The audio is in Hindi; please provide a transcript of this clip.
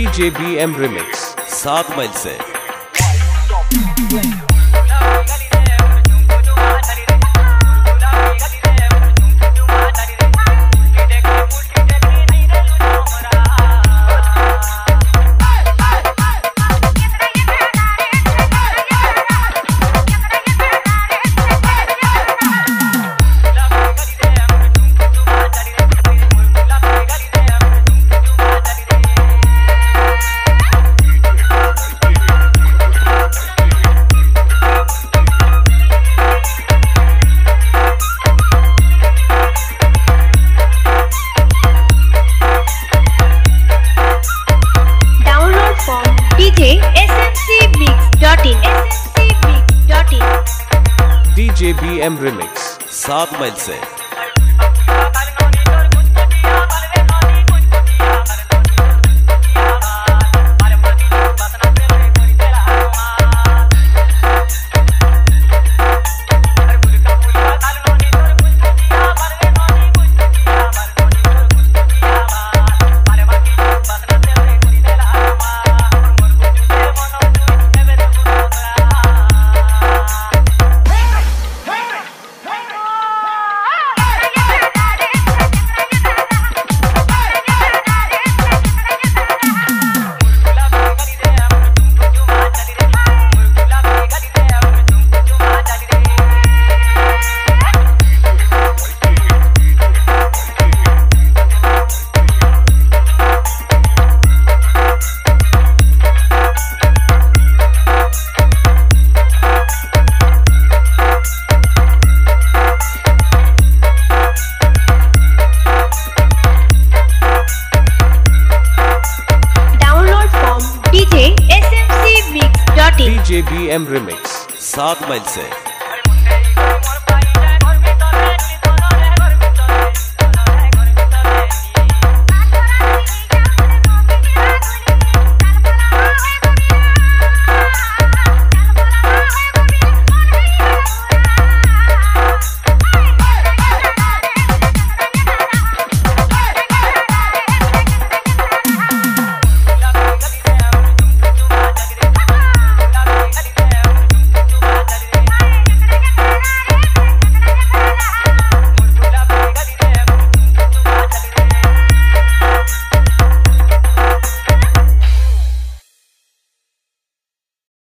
डीजे बी एम रिमिक्स सात मील से। D J B M remix सात मैल से। DJ B M remix. सात मील से।